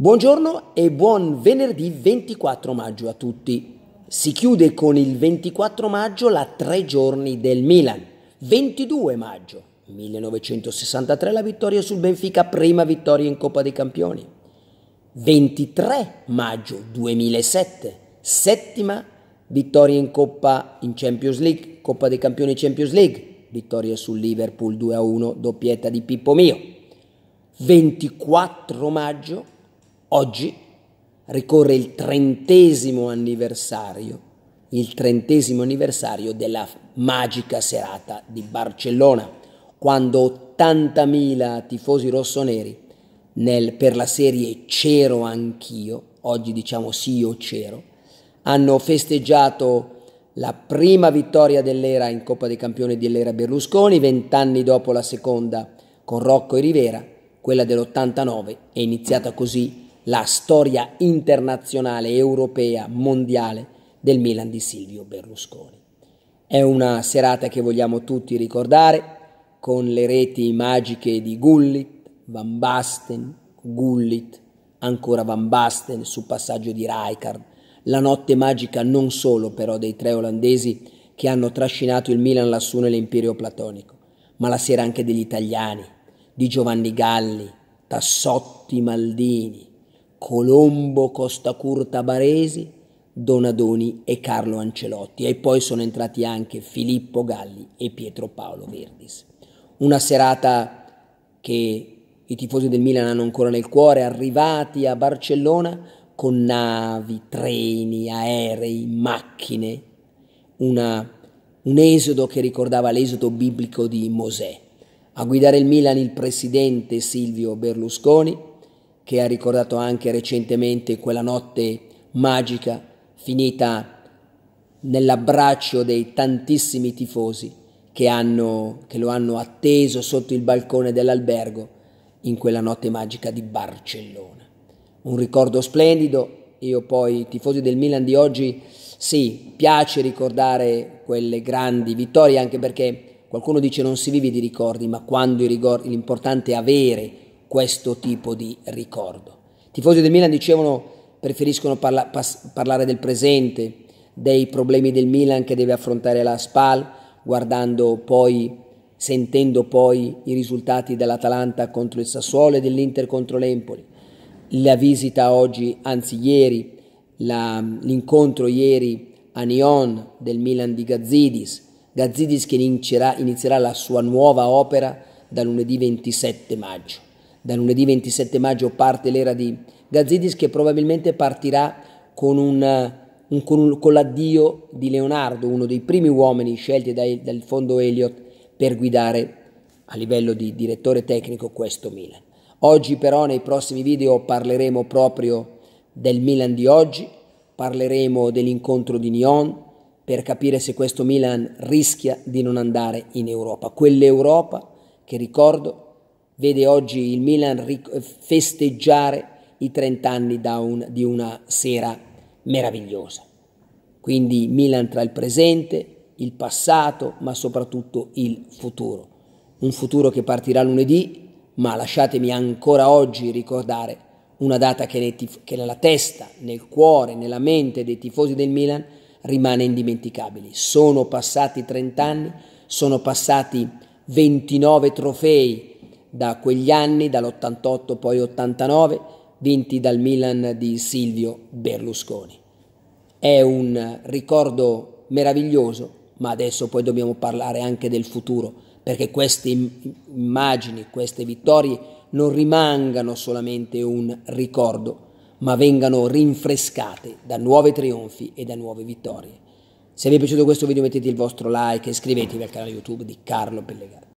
Buongiorno e buon venerdì 24 maggio a tutti. Si chiude con il 24 maggio la tre giorni del Milan. 22 maggio 1963 la vittoria sul Benfica, prima vittoria in Coppa dei Campioni. 23 maggio 2007, settima vittoria in Coppa in Champions League, Coppa dei Campioni Champions League, vittoria sul Liverpool 2-1, doppietta di Pippo Mio. 24 maggio, oggi, ricorre il trentesimo anniversario, il trentesimo anniversario della magica serata di Barcellona, quando 80.000 tifosi rossoneri nel, per la serie C'ero anch'io, oggi diciamo sì io c'ero, hanno festeggiato la prima vittoria dell'era in Coppa dei Campioni dell'era Berlusconi, vent'anni dopo la seconda con Rocco e Rivera, quella dell'89, è iniziata così la storia internazionale, europea, mondiale del Milan di Silvio Berlusconi. È una serata che vogliamo tutti ricordare con le reti magiche di Gullit, Van Basten, Gullit, ancora Van Basten su passaggio di Rijkaard, la notte magica non solo però dei tre olandesi che hanno trascinato il Milan lassù nell'imperio platonico, ma la sera anche degli italiani, di Giovanni Galli, Tassotti Maldini, Colombo Costacurta Baresi, Donadoni e Carlo Ancelotti e poi sono entrati anche Filippo Galli e Pietro Paolo Verdis. Una serata che i tifosi del Milan hanno ancora nel cuore, arrivati a Barcellona con navi, treni, aerei, macchine, una, un esodo che ricordava l'esodo biblico di Mosè. A guidare il Milan il presidente Silvio Berlusconi, che ha ricordato anche recentemente quella notte magica finita nell'abbraccio dei tantissimi tifosi che, hanno, che lo hanno atteso sotto il balcone dell'albergo in quella notte magica di Barcellona un ricordo splendido. Io poi, tifosi del Milan di oggi, sì, piace ricordare quelle grandi vittorie, anche perché qualcuno dice non si vive di ricordi, ma quando i ricordi, l'importante è avere questo tipo di ricordo. I tifosi del Milan dicevano preferiscono parla, pas, parlare del presente, dei problemi del Milan che deve affrontare la SPAL, guardando poi, sentendo poi i risultati dell'Atalanta contro il Sassuolo e dell'Inter contro l'Empoli la visita oggi, anzi ieri, la, l'incontro ieri a Nyon del Milan di Gazzidis, Gazzidis che inizierà, inizierà la sua nuova opera da lunedì 27 maggio. Da lunedì 27 maggio parte l'era di Gazzidis che probabilmente partirà con, un, un, con, un, con l'addio di Leonardo, uno dei primi uomini scelti dai, dal fondo Elliott per guidare a livello di direttore tecnico questo Milan. Oggi però nei prossimi video parleremo proprio del Milan di oggi, parleremo dell'incontro di Nyon per capire se questo Milan rischia di non andare in Europa. Quell'Europa che ricordo vede oggi il Milan festeggiare i 30 anni un, di una sera meravigliosa. Quindi Milan tra il presente, il passato, ma soprattutto il futuro. Un futuro che partirà lunedì ma lasciatemi ancora oggi ricordare una data che, che, nella testa, nel cuore, nella mente dei tifosi del Milan rimane indimenticabile. Sono passati 30 anni, sono passati 29 trofei da quegli anni, dall'88 poi 89, vinti dal Milan di Silvio Berlusconi. È un ricordo meraviglioso, ma adesso poi dobbiamo parlare anche del futuro perché queste immagini, queste vittorie non rimangano solamente un ricordo, ma vengano rinfrescate da nuovi trionfi e da nuove vittorie. Se vi è piaciuto questo video mettete il vostro like e iscrivetevi al canale YouTube di Carlo Pellegrini.